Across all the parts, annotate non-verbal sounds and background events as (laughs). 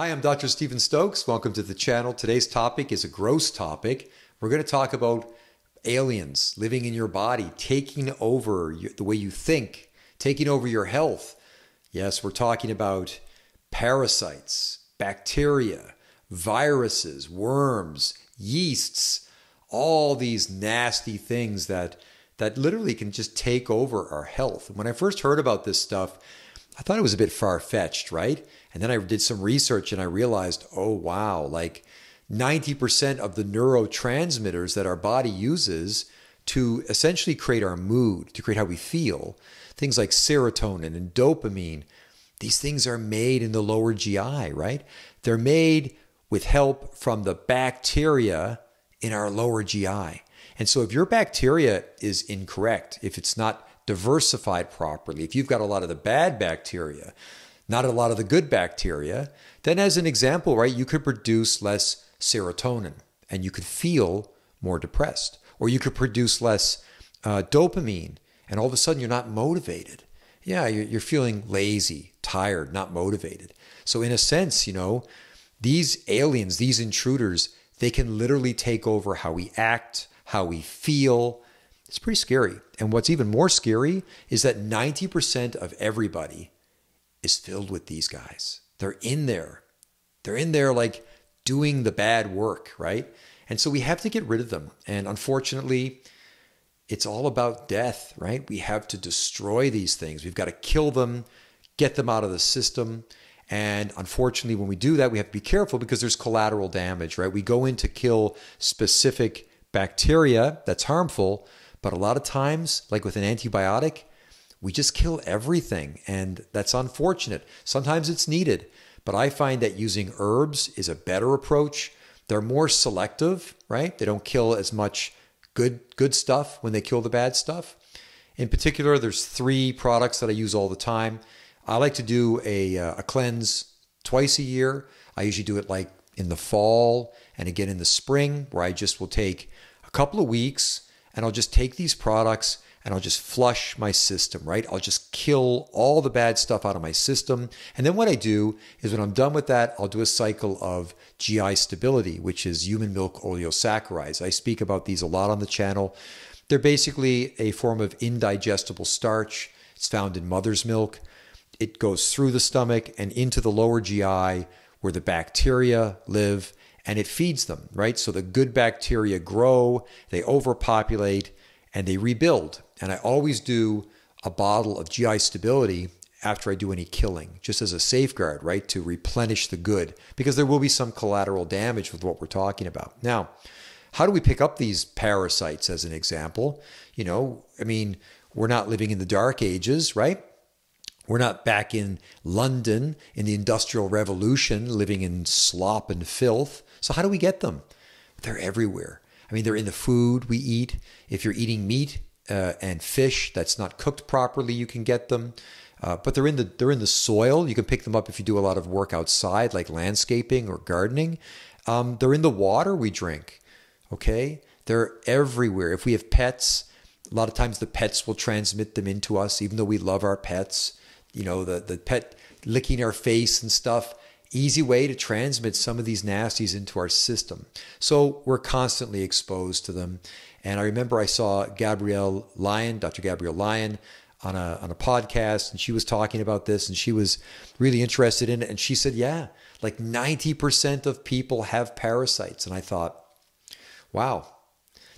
Hi, I'm Dr. Stephen Stokes. Welcome to the channel. Today's topic is a gross topic. We're going to talk about aliens living in your body, taking over the way you think, taking over your health. Yes, we're talking about parasites, bacteria, viruses, worms, yeasts, all these nasty things that that literally can just take over our health. When I first heard about this stuff, I thought it was a bit far fetched, right? And then I did some research and I realized, oh, wow, like 90% of the neurotransmitters that our body uses to essentially create our mood, to create how we feel, things like serotonin and dopamine, these things are made in the lower GI, right? They're made with help from the bacteria in our lower GI. And so if your bacteria is incorrect, if it's not diversified properly, if you've got a lot of the bad bacteria, not a lot of the good bacteria, then as an example, right, you could produce less serotonin and you could feel more depressed, or you could produce less uh, dopamine and all of a sudden you're not motivated. Yeah, you're, you're feeling lazy, tired, not motivated. So, in a sense, you know, these aliens, these intruders, they can literally take over how we act, how we feel, it's pretty scary. And what's even more scary is that 90% of everybody is filled with these guys. They're in there. They're in there like doing the bad work, right? And so we have to get rid of them. And unfortunately, it's all about death, right? We have to destroy these things. We've got to kill them, get them out of the system. And unfortunately, when we do that, we have to be careful because there's collateral damage, right? We go in to kill specific bacteria that's harmful, but a lot of times, like with an antibiotic, we just kill everything. And that's unfortunate. Sometimes it's needed. But I find that using herbs is a better approach. They're more selective, right? They don't kill as much good good stuff when they kill the bad stuff. In particular, there's three products that I use all the time. I like to do a, uh, a cleanse twice a year. I usually do it like in the fall and again in the spring, where I just will take a couple of weeks and I'll just take these products and I'll just flush my system, right? I'll just kill all the bad stuff out of my system. And then what I do is when I'm done with that, I'll do a cycle of GI stability, which is human milk oligosaccharides. I speak about these a lot on the channel. They're basically a form of indigestible starch. It's found in mother's milk. It goes through the stomach and into the lower GI where the bacteria live and it feeds them, right? So the good bacteria grow, they overpopulate, and they rebuild. And I always do a bottle of GI stability after I do any killing, just as a safeguard, right? To replenish the good, because there will be some collateral damage with what we're talking about. Now, how do we pick up these parasites as an example? You know, I mean, we're not living in the dark ages, right? We're not back in London in the Industrial Revolution living in slop and filth. So, how do we get them? They're everywhere. I mean, they're in the food we eat. If you're eating meat uh, and fish that's not cooked properly, you can get them. Uh, but they're in the they're in the soil. You can pick them up if you do a lot of work outside, like landscaping or gardening. Um, they're in the water we drink. Okay, they're everywhere. If we have pets, a lot of times the pets will transmit them into us, even though we love our pets. You know, the the pet licking our face and stuff easy way to transmit some of these nasties into our system. So we're constantly exposed to them. And I remember I saw Gabrielle Lyon, Dr. Gabrielle Lyon, on a on a podcast, and she was talking about this, and she was really interested in it. And she said, "Yeah, like ninety percent of people have parasites." And I thought, "Wow,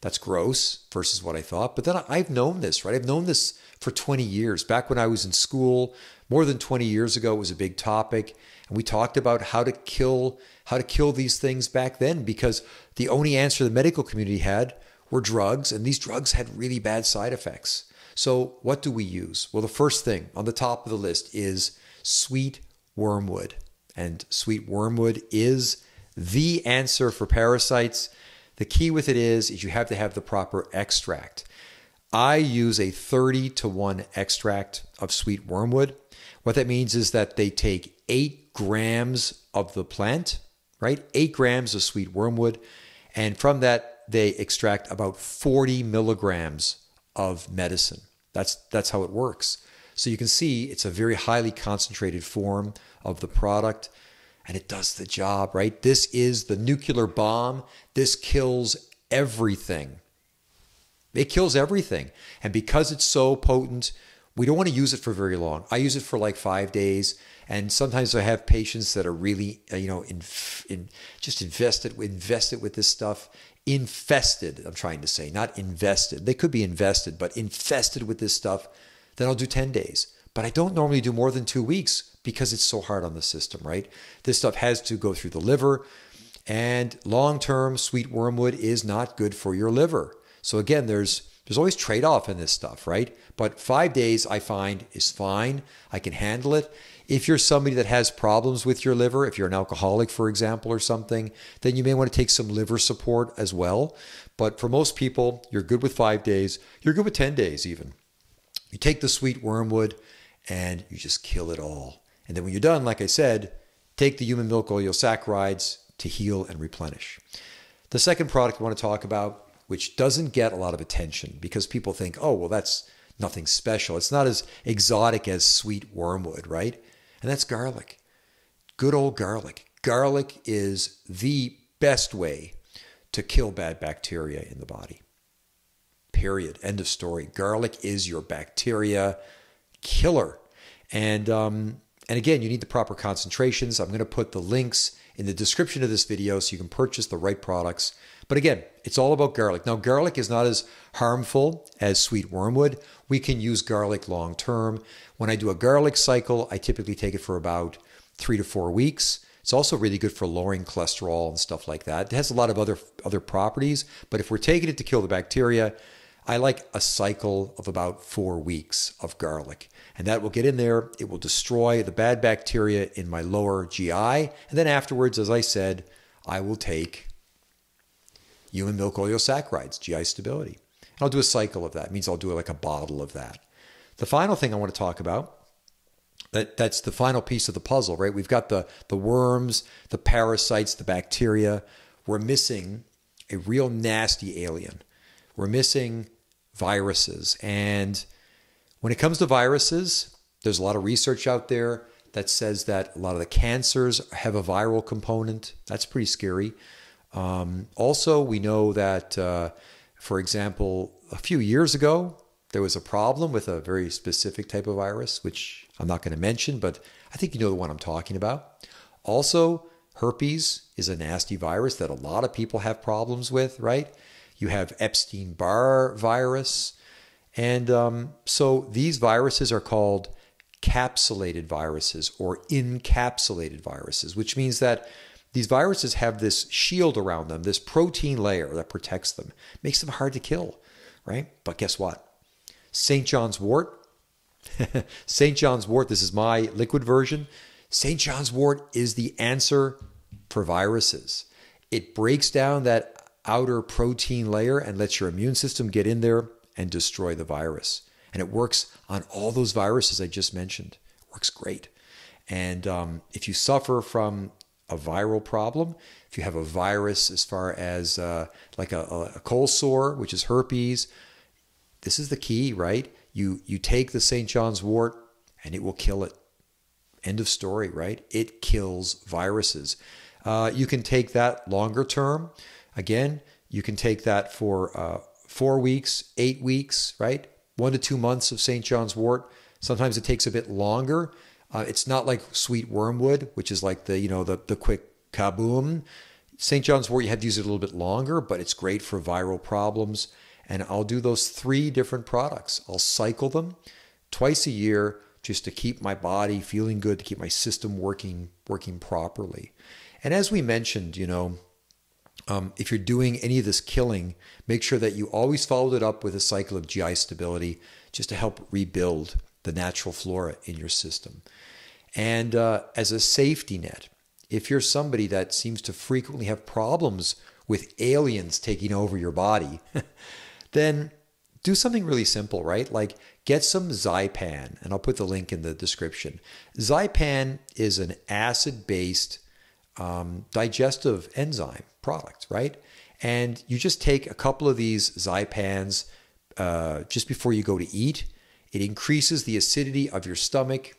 that's gross." Versus what I thought. But then I've known this, right? I've known this for twenty years. Back when I was in school, more than twenty years ago, it was a big topic. And we talked about how to kill how to kill these things back then because the only answer the medical community had were drugs, and these drugs had really bad side effects. So, what do we use? Well, the first thing on the top of the list is sweet wormwood. And sweet wormwood is the answer for parasites. The key with it is, is you have to have the proper extract. I use a 30 to 1 extract of sweet wormwood. What that means is that they take eight grams of the plant, right? Eight grams of sweet wormwood. And from that, they extract about 40 milligrams of medicine. That's, that's how it works. So you can see it's a very highly concentrated form of the product. And it does the job, right? This is the nuclear bomb. This kills everything. It kills everything. And because it's so potent, we don't want to use it for very long. I use it for like five days. And sometimes I have patients that are really, uh, you know, in, in just invested, invested with this stuff, infested. I'm trying to say, not invested. They could be invested, but infested with this stuff. Then I'll do 10 days. But I don't normally do more than two weeks because it's so hard on the system, right? This stuff has to go through the liver. And long term, sweet wormwood is not good for your liver. So again, there's there's always trade off in this stuff, right? But five days I find is fine. I can handle it. If you're somebody that has problems with your liver, if you're an alcoholic, for example, or something, then you may want to take some liver support as well. But for most people, you're good with five days. You're good with 10 days, even. You take the sweet wormwood and you just kill it all. And then when you're done, like I said, take the human milk oligosaccharides to heal and replenish. The second product I want to talk about which doesn't get a lot of attention because people think, oh, well, that's nothing special. It's not as exotic as sweet wormwood, right? And that's garlic. Good old garlic. Garlic is the best way to kill bad bacteria in the body. Period. End of story. Garlic is your bacteria killer. And um, and again, you need the proper concentrations. I'm going to put the links in the description of this video so you can purchase the right products. But again, it's all about garlic. Now, garlic is not as harmful as sweet wormwood. We can use garlic long term. When I do a garlic cycle, I typically take it for about three to four weeks. It's also really good for lowering cholesterol and stuff like that. It has a lot of other other properties, but if we're taking it to kill the bacteria, I like a cycle of about four weeks of garlic. And that will get in there. It will destroy the bad bacteria in my lower GI. And then afterwards, as I said, I will take human milk oligosaccharides, GI stability. And I'll do a cycle of that. It means I'll do like a bottle of that. The final thing I want to talk about that that's the final piece of the puzzle, right? We've got the the worms, the parasites, the bacteria. We're missing a real nasty alien. We're missing viruses. And when it comes to viruses, there's a lot of research out there that says that a lot of the cancers have a viral component. That's pretty scary. Um, also, we know that, uh, for example, a few years ago, there was a problem with a very specific type of virus, which I'm not going to mention, but I think you know the one I'm talking about. Also, herpes is a nasty virus that a lot of people have problems with, right? You have Epstein Barr virus. And um, so these viruses are called capsulated viruses or encapsulated viruses, which means that these viruses have this shield around them, this protein layer that protects them, makes them hard to kill, right? But guess what? St. John's wort, (laughs) St. John's wort, this is my liquid version. St. John's wort is the answer for viruses. It breaks down that outer protein layer and lets your immune system get in there and destroy the virus. And it works on all those viruses I just mentioned. It works great. And um, if you suffer from a viral problem, if you have a virus as far as uh, like a, a cold sore, which is herpes, this is the key, right? You you take the St. John's wort and it will kill it. End of story, right? It kills viruses. Uh, you can take that longer term. Again, you can take that for uh, four weeks, eight weeks, right? One to two months of St. John's wort. Sometimes it takes a bit longer. Uh, it's not like sweet wormwood, which is like the you know the the quick kaboom. St. John's wort you have to use it a little bit longer, but it's great for viral problems. And I'll do those three different products. I'll cycle them twice a year just to keep my body feeling good, to keep my system working working properly. And as we mentioned, you know, um, if you're doing any of this killing, make sure that you always follow it up with a cycle of GI stability just to help rebuild the natural flora in your system. And uh, as a safety net, if you're somebody that seems to frequently have problems with aliens taking over your body, (laughs) then do something really simple, right? Like get some Zypan, and I'll put the link in the description. Zypan is an acid based um, digestive enzyme product, right? And you just take a couple of these Zypans uh, just before you go to eat. It increases the acidity of your stomach.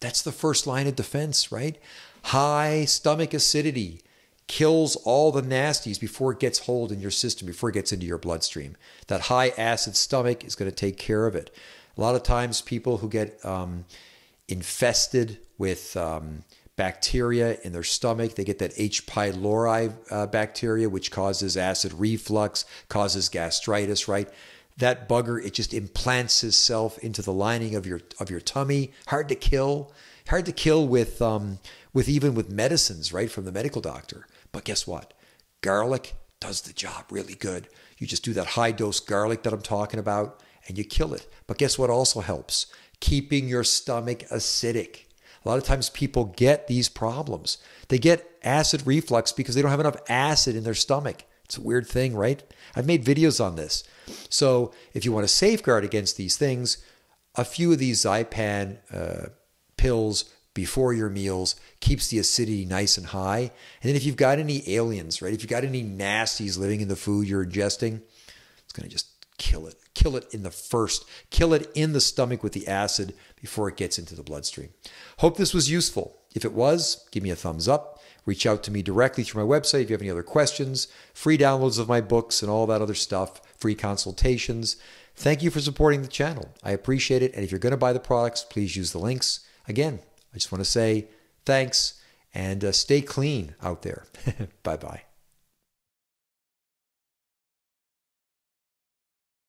That's the first line of defense, right? High stomach acidity kills all the nasties before it gets hold in your system, before it gets into your bloodstream. That high acid stomach is going to take care of it. A lot of times, people who get um, infested with um, bacteria in their stomach, they get that H. pylori uh, bacteria, which causes acid reflux, causes gastritis, right? That bugger, it just implants itself into the lining of your of your tummy. Hard to kill. Hard to kill with um, with even with medicines, right, from the medical doctor. But guess what? Garlic does the job really good. You just do that high dose garlic that I'm talking about and you kill it. But guess what also helps? Keeping your stomach acidic. A lot of times people get these problems. They get acid reflux because they don't have enough acid in their stomach. It's a weird thing, right? I've made videos on this. So if you want to safeguard against these things, a few of these Zypan uh, pills before your meals keeps the acidity nice and high. And then if you've got any aliens, right? If you've got any nasties living in the food you're ingesting, it's going to just kill it. Kill it in the first, kill it in the stomach with the acid before it gets into the bloodstream. Hope this was useful. If it was, give me a thumbs up. Reach out to me directly through my website if you have any other questions, free downloads of my books and all that other stuff, free consultations. Thank you for supporting the channel. I appreciate it. And if you're going to buy the products, please use the links. Again, I just want to say thanks and uh, stay clean out there. (laughs) bye bye.